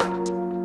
you